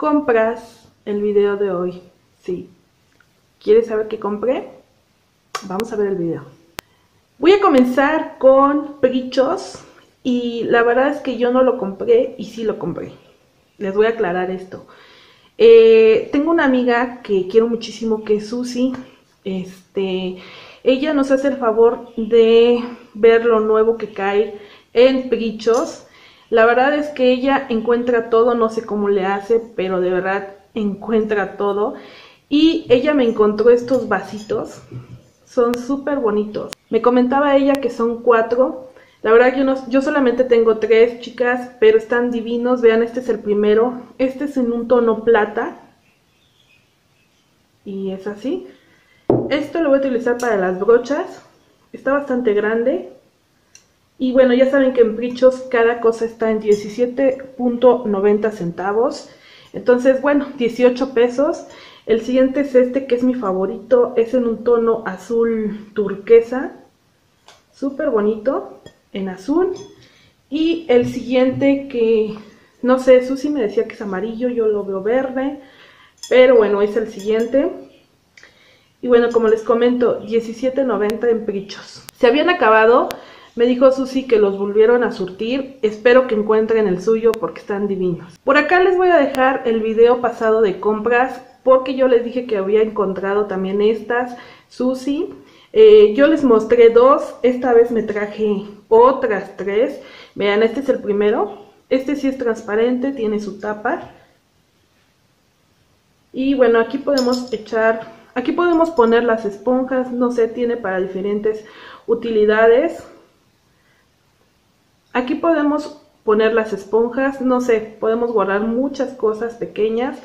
compras el video de hoy. Sí. ¿Quieres saber qué compré? Vamos a ver el video. Voy a comenzar con prichos y la verdad es que yo no lo compré y sí lo compré. Les voy a aclarar esto. Eh, tengo una amiga que quiero muchísimo que es Susi. Este, ella nos hace el favor de ver lo nuevo que cae en prichos. La verdad es que ella encuentra todo, no sé cómo le hace, pero de verdad encuentra todo. Y ella me encontró estos vasitos, son súper bonitos. Me comentaba ella que son cuatro. La verdad yo, yo solamente tengo tres, chicas, pero están divinos. Vean, este es el primero. Este es en un tono plata. Y es así. Esto lo voy a utilizar para las brochas. Está bastante grande. Y bueno, ya saben que en Prichos cada cosa está en 17.90 centavos. Entonces, bueno, 18 pesos. El siguiente es este que es mi favorito. Es en un tono azul turquesa. Súper bonito. En azul. Y el siguiente que, no sé, Susi me decía que es amarillo. Yo lo veo verde. Pero bueno, es el siguiente. Y bueno, como les comento, 17.90 en Prichos. Se habían acabado me dijo Susi que los volvieron a surtir, espero que encuentren el suyo porque están divinos. Por acá les voy a dejar el video pasado de compras porque yo les dije que había encontrado también estas, Susi. Eh, yo les mostré dos, esta vez me traje otras tres. Vean, este es el primero. Este sí es transparente, tiene su tapa. Y bueno, aquí podemos echar, aquí podemos poner las esponjas, no sé, tiene para diferentes utilidades. Aquí podemos poner las esponjas, no sé, podemos guardar muchas cosas pequeñas.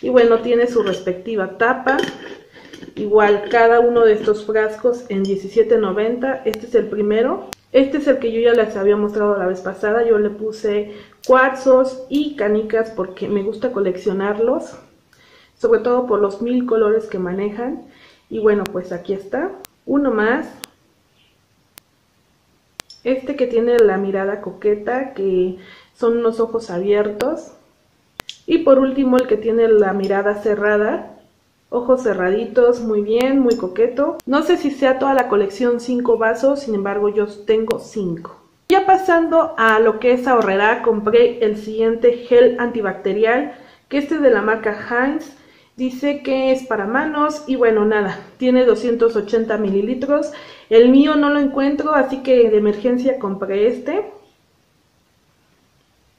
Y bueno, tiene su respectiva tapa. Igual cada uno de estos frascos en 17.90. Este es el primero. Este es el que yo ya les había mostrado la vez pasada. Yo le puse cuarzos y canicas porque me gusta coleccionarlos. Sobre todo por los mil colores que manejan. Y bueno, pues aquí está. Uno más. Este que tiene la mirada coqueta, que son unos ojos abiertos. Y por último el que tiene la mirada cerrada, ojos cerraditos, muy bien, muy coqueto. No sé si sea toda la colección 5 vasos, sin embargo yo tengo 5. Ya pasando a lo que es ahorrera, compré el siguiente gel antibacterial, que este es de la marca Heinz. Dice que es para manos y bueno, nada, tiene 280 mililitros. El mío no lo encuentro, así que de emergencia compré este.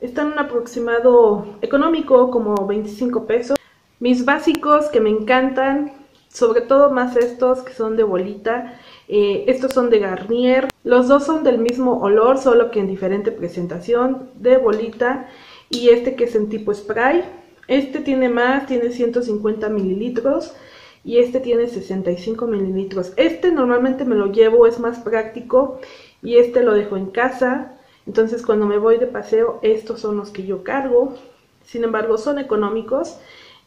Está en un aproximado económico, como 25 pesos. Mis básicos que me encantan, sobre todo más estos que son de bolita. Eh, estos son de Garnier. Los dos son del mismo olor, solo que en diferente presentación, de bolita. Y este que es en tipo spray. Este tiene más, tiene 150 mililitros y este tiene 65 mililitros. Este normalmente me lo llevo, es más práctico y este lo dejo en casa. Entonces cuando me voy de paseo, estos son los que yo cargo. Sin embargo, son económicos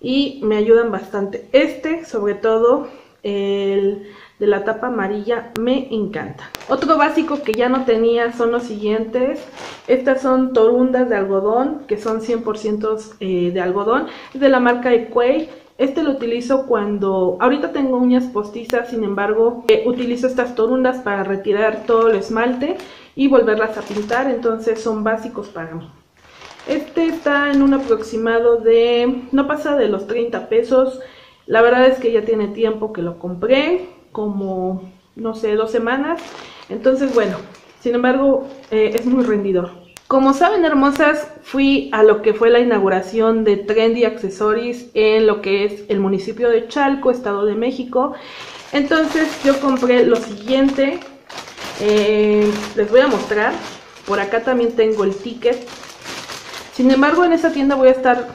y me ayudan bastante. Este, sobre todo, el de la tapa amarilla me encanta. Otro básico que ya no tenía son los siguientes. Estas son torundas de algodón, que son 100% eh, de algodón. Es de la marca Equay. Este lo utilizo cuando... Ahorita tengo uñas postizas, sin embargo, eh, utilizo estas torundas para retirar todo el esmalte y volverlas a pintar. Entonces son básicos para mí. Este está en un aproximado de... no pasa de los 30 pesos. La verdad es que ya tiene tiempo que lo compré como, no sé, dos semanas. Entonces, bueno, sin embargo, eh, es muy rendidor. Como saben, hermosas, fui a lo que fue la inauguración de Trendy Accessories en lo que es el municipio de Chalco, Estado de México. Entonces, yo compré lo siguiente. Eh, les voy a mostrar. Por acá también tengo el ticket. Sin embargo, en esa tienda voy a estar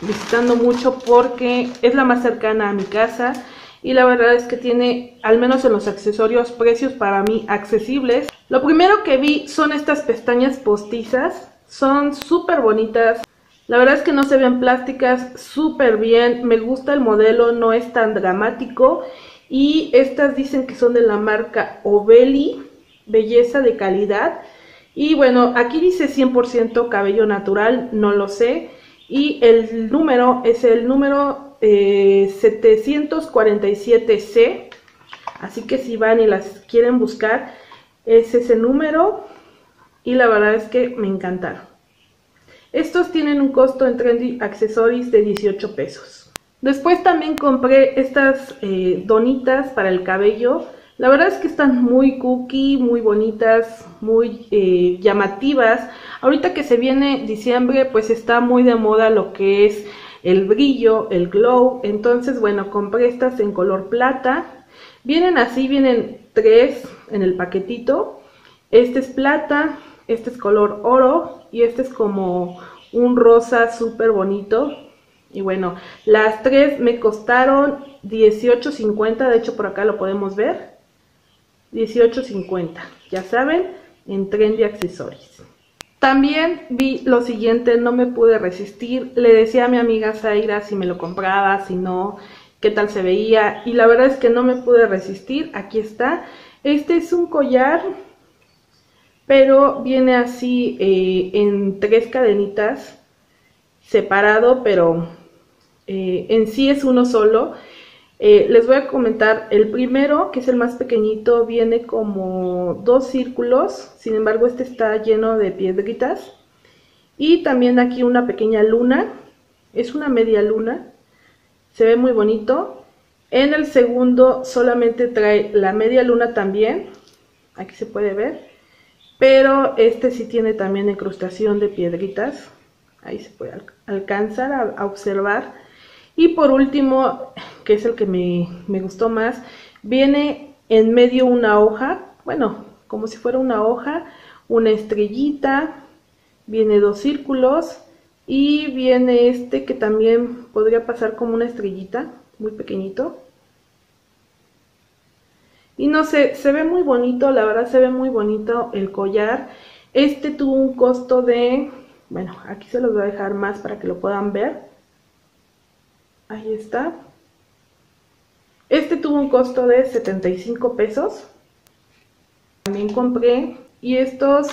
visitando mucho porque es la más cercana a mi casa y la verdad es que tiene, al menos en los accesorios, precios para mí accesibles. Lo primero que vi son estas pestañas postizas, son súper bonitas. La verdad es que no se ven plásticas, súper bien, me gusta el modelo, no es tan dramático. Y estas dicen que son de la marca Oveli, belleza de calidad. Y bueno, aquí dice 100% cabello natural, no lo sé. y el número es el número 747C. Eh, Así que si van y las quieren buscar, es ese número y la verdad es que me encantaron. Estos tienen un costo en Trendy Accessories de 18 pesos. Después también compré estas eh, donitas para el cabello. La verdad es que están muy cookie, muy bonitas, muy eh, llamativas. Ahorita que se viene diciembre, pues está muy de moda lo que es el brillo, el glow. Entonces, bueno, compré estas en color plata. Vienen así, vienen tres en el paquetito. Este es plata, este es color oro y este es como un rosa súper bonito. Y bueno, las tres me costaron $18.50, de hecho por acá lo podemos ver. $18.50, ya saben, en Trendy Accessories. También vi lo siguiente, no me pude resistir. Le decía a mi amiga Zaira si me lo compraba, si no, qué tal se veía. Y la verdad es que no me pude resistir. Aquí está. Este es un collar pero viene así eh, en tres cadenitas separado, pero eh, en sí es uno solo. Eh, les voy a comentar, el primero, que es el más pequeñito, viene como dos círculos, sin embargo este está lleno de piedritas. Y también aquí una pequeña luna, es una media luna, se ve muy bonito. En el segundo solamente trae la media luna también, aquí se puede ver pero este sí tiene también incrustación de piedritas, ahí se puede alcanzar a, observar. Y por último, que es el que me, me gustó más, viene en medio una hoja, bueno, como si fuera una hoja, una estrellita, viene dos círculos y viene este que también podría pasar como una estrellita, muy pequeñito. Y no sé, se ve muy bonito, la verdad se ve muy bonito el collar. Este tuvo un costo de, bueno, aquí se los voy a dejar más para que lo puedan ver. Ahí está. Este tuvo un costo de 75 pesos. También compré y estos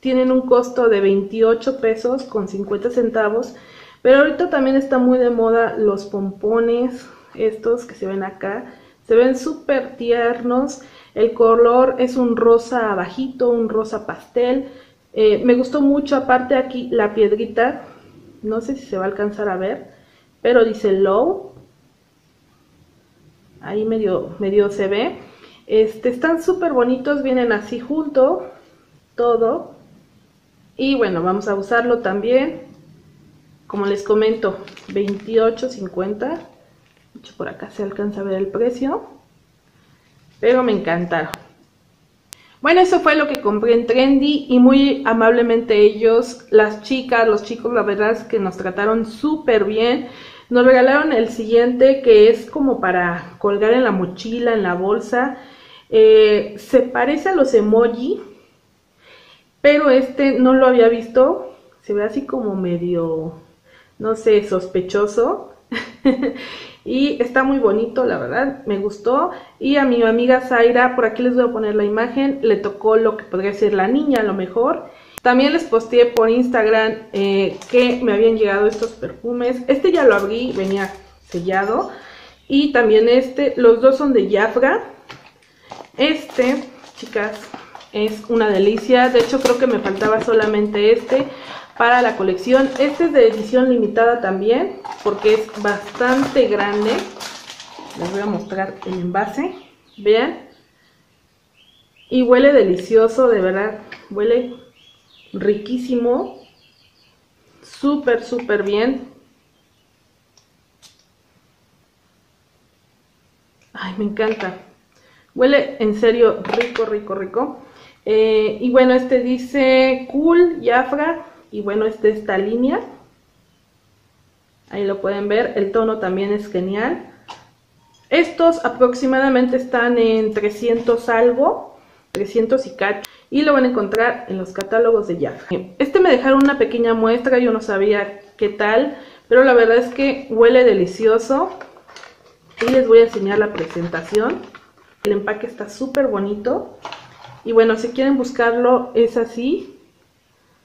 tienen un costo de 28 pesos con 50 centavos. Pero ahorita también está muy de moda los pompones, estos que se ven acá se ven súper tiernos. El color es un rosa bajito, un rosa pastel. Eh, me gustó mucho, aparte aquí la piedrita, no sé si se va a alcanzar a ver, pero dice low. Ahí medio, medio se ve. Este, están súper bonitos, vienen así junto, todo. Y bueno, vamos a usarlo también. Como les comento, 28.50 por acá se alcanza a ver el precio. Pero me encantaron. Bueno, eso fue lo que compré en Trendy y muy amablemente ellos, las chicas, los chicos, la verdad es que nos trataron súper bien. Nos regalaron el siguiente que es como para colgar en la mochila, en la bolsa. Eh, se parece a los emoji, pero este no lo había visto. Se ve así como medio, no sé, sospechoso. y está muy bonito, la verdad, me gustó. Y a mi amiga Zaira, por aquí les voy a poner la imagen, le tocó lo que podría ser la niña a lo mejor. También les posteé por Instagram eh, que me habían llegado estos perfumes. Este ya lo abrí, venía sellado. Y también este, los dos son de Jafra. Este, chicas, es una delicia. De hecho, creo que me faltaba solamente este para la colección. Este es de edición limitada también, porque es bastante grande. Les voy a mostrar el envase. Vean. Y huele delicioso, de verdad. Huele riquísimo. Súper, súper bien. Ay, me encanta. Huele en serio rico, rico, rico. Eh, y bueno, este dice Cool Jafra y bueno, es esta línea. Ahí lo pueden ver, el tono también es genial. Estos aproximadamente están en 300 algo, 300 y cacho. Y lo van a encontrar en los catálogos de Jafra. Este me dejaron una pequeña muestra, yo no sabía qué tal, pero la verdad es que huele delicioso. Y les voy a enseñar la presentación. El empaque está súper bonito. Y bueno, si quieren buscarlo es así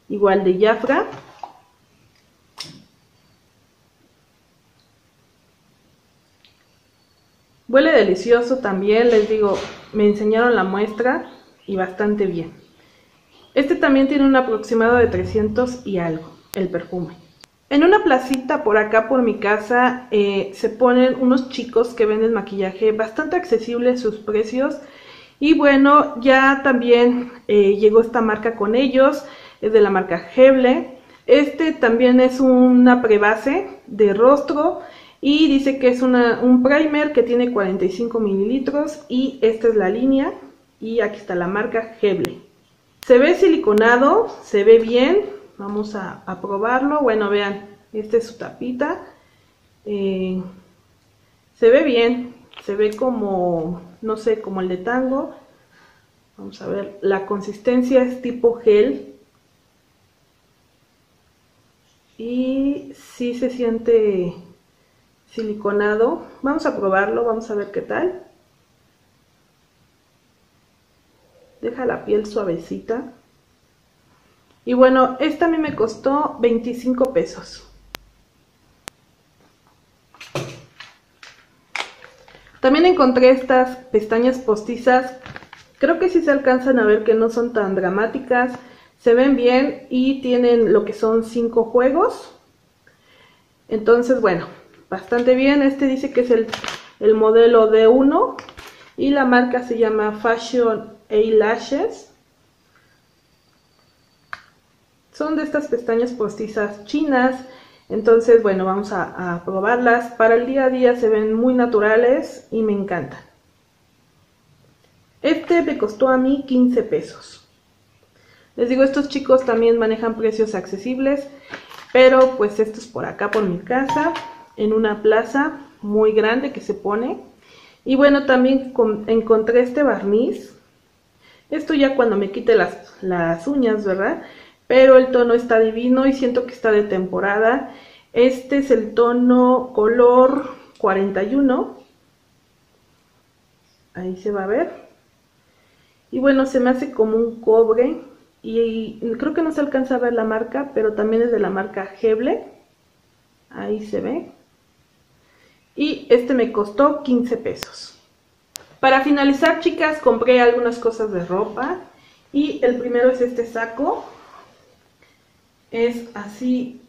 igual de Jafra. Huele delicioso también, les digo, me enseñaron la muestra y bastante bien. Este también tiene un aproximado de 300 y algo, el perfume. En una placita por acá por mi casa eh, se ponen unos chicos que venden maquillaje bastante accesible sus precios. Y bueno, ya también eh, llegó esta marca con ellos es de la marca Heble. Este también es una prebase de rostro y dice que es un primer que tiene 45 mililitros y esta es la línea y aquí está la marca Heble. Se ve siliconado, se ve bien, Vamos a, probarlo. Bueno, vean, esta es su tapita. Eh, se ve bien, se ve como, no sé, como el de tango. Vamos a ver, la consistencia es tipo gel. Y sí se siente siliconado. Vamos a probarlo, vamos a ver qué tal. Deja la piel suavecita. Y bueno, esta a mí me costó 25 pesos. También encontré estas pestañas postizas. Creo que sí se alcanzan a ver que no son tan dramáticas. Se ven bien y tienen lo que son 5 juegos. Entonces, bueno, bastante bien. Este dice que es el, el modelo D1 y la marca se llama Fashion Eyelashes. Son de estas pestañas postizas chinas. Entonces, bueno, vamos a, probarlas. Para el día a día se ven muy naturales y me encantan. Este me costó a mí 15 pesos. Les digo, estos chicos también manejan precios accesibles, pero pues esto es por acá, por mi casa, en una plaza muy grande que se pone. Y bueno, también encontré este barniz. Esto ya cuando me quite las, las uñas, ¿verdad? pero el tono está divino y siento que está de temporada. Este es el tono color 41. Ahí se va a ver. Y bueno, se me hace como un cobre. Y, creo que no se alcanza a ver la marca, pero también es de la marca Heble. Ahí se ve. Y este me costó 15 pesos. Para finalizar, chicas, compré algunas cosas de ropa. Y el primero es este saco es así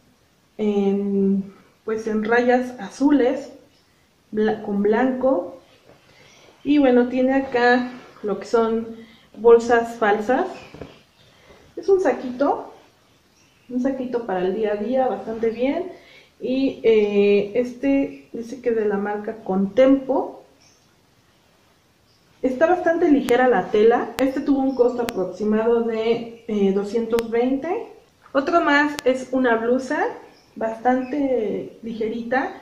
en, pues en rayas azules con blanco y bueno tiene acá lo que son bolsas falsas es un saquito un saquito para el día a día bastante bien. Y eh, este dice que es de la marca Contempo. Está bastante ligera la tela. Este tuvo un costo aproximado de 220 eh, otro más es una blusa bastante ligerita.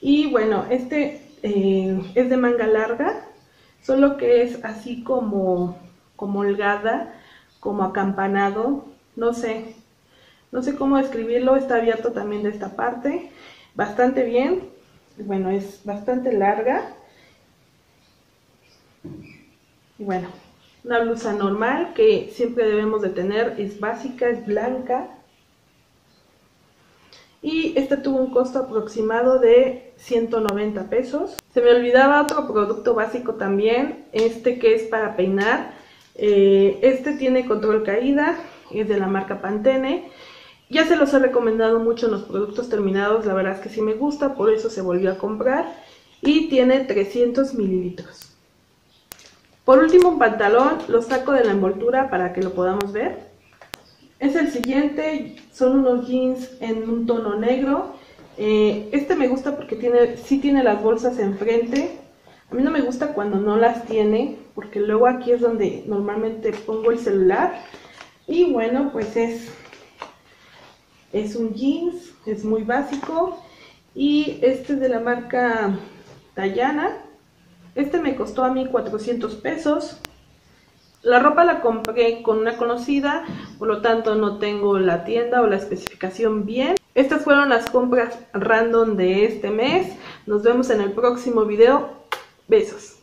Y bueno, este eh, es de manga larga, solo que es así como, como holgada, como acampanado, no sé, no sé cómo describirlo, está abierto también de esta parte, bastante bien, bueno, es bastante larga. Y bueno, una blusa normal que siempre debemos de tener, es básica, es blanca. Y esta tuvo un costo aproximado de 190 pesos. Se me olvidaba otro producto básico también, este que es para peinar. Eh, este tiene control caída, es de la marca Pantene. Ya se los he recomendado mucho en los productos terminados, la verdad es que sí me gusta, por eso se volvió a comprar. Y tiene 300 mililitros. Por último, un pantalón, lo saco de la envoltura para que lo podamos ver. Es el siguiente, son unos jeans en un tono negro. Eh, este me gusta porque tiene, sí tiene las bolsas enfrente. A mí no me gusta cuando no las tiene, porque luego aquí es donde normalmente pongo el celular. Y bueno, pues es, es un jeans, es muy básico. Y este es de la marca Dayana. Este me costó a mí 400 pesos. La ropa la compré con una conocida, por lo tanto no tengo la tienda o la especificación bien. Estas fueron las compras random de este mes. Nos vemos en el próximo video. Besos.